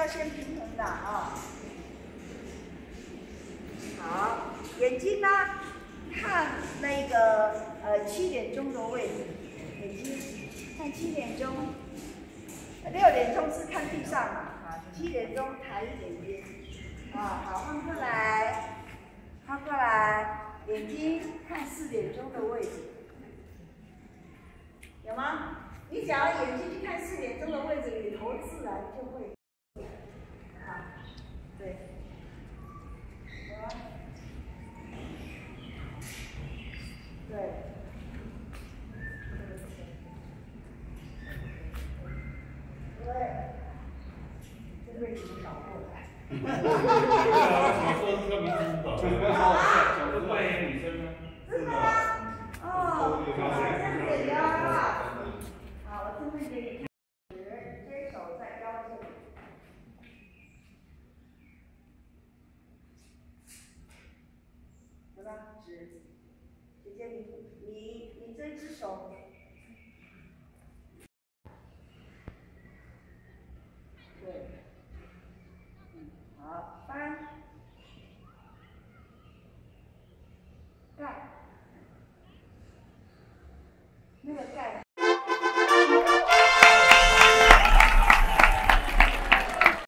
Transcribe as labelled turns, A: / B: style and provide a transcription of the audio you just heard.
A: 要先平衡的啊。好，眼睛呢，看那个呃七点钟的位置，眼睛看七点钟，六点钟是看地上嘛，啊，七点钟抬一点点，啊，好，换过来，换过来，眼睛看四点钟的位置，有吗？你只要眼睛去看四点钟的位置，你头自然就会。这位置倒过来。哈哈哈哈哈！你说这个。名字倒过来，好，这扮演女生呢？是的。哦，这样子呀。好，我这边给你看，这手在腰这里，对吧？直。你你你这只手